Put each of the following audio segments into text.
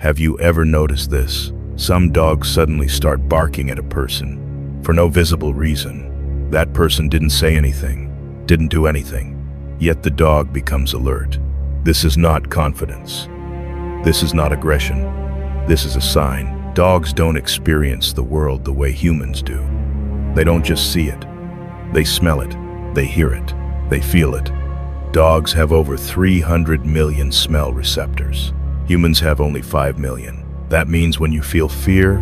Have you ever noticed this? Some dogs suddenly start barking at a person for no visible reason. That person didn't say anything, didn't do anything, yet the dog becomes alert. This is not confidence. This is not aggression. This is a sign. Dogs don't experience the world the way humans do. They don't just see it. They smell it. They hear it. They feel it. Dogs have over 300 million smell receptors. Humans have only 5 million. That means when you feel fear,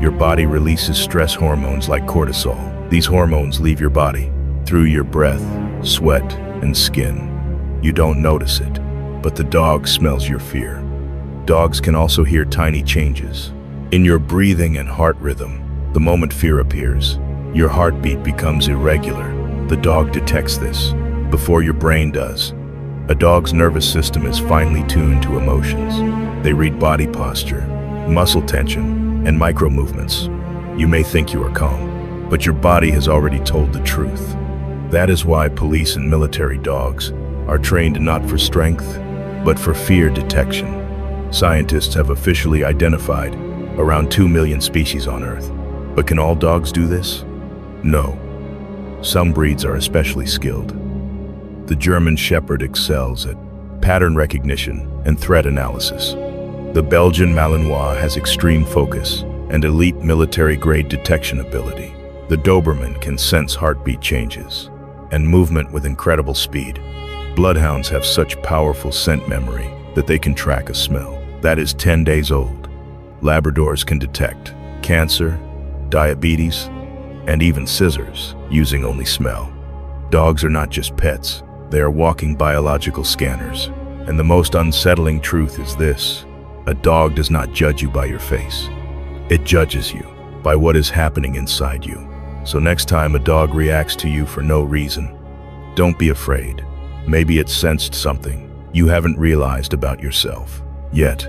your body releases stress hormones like cortisol. These hormones leave your body through your breath, sweat, and skin. You don't notice it, but the dog smells your fear. Dogs can also hear tiny changes. In your breathing and heart rhythm, the moment fear appears, your heartbeat becomes irregular. The dog detects this before your brain does. A dog's nervous system is finely tuned to emotions. They read body posture, muscle tension, and micro movements. You may think you are calm, but your body has already told the truth. That is why police and military dogs are trained not for strength, but for fear detection. Scientists have officially identified around 2 million species on Earth. But can all dogs do this? No. Some breeds are especially skilled. The German Shepherd excels at pattern recognition and threat analysis. The Belgian Malinois has extreme focus and elite military-grade detection ability. The Doberman can sense heartbeat changes and movement with incredible speed. Bloodhounds have such powerful scent memory that they can track a smell. That is 10 days old. Labradors can detect cancer, diabetes, and even scissors using only smell. Dogs are not just pets, they are walking biological scanners. And the most unsettling truth is this, a dog does not judge you by your face. It judges you by what is happening inside you. So next time a dog reacts to you for no reason, don't be afraid. Maybe it sensed something you haven't realized about yourself yet.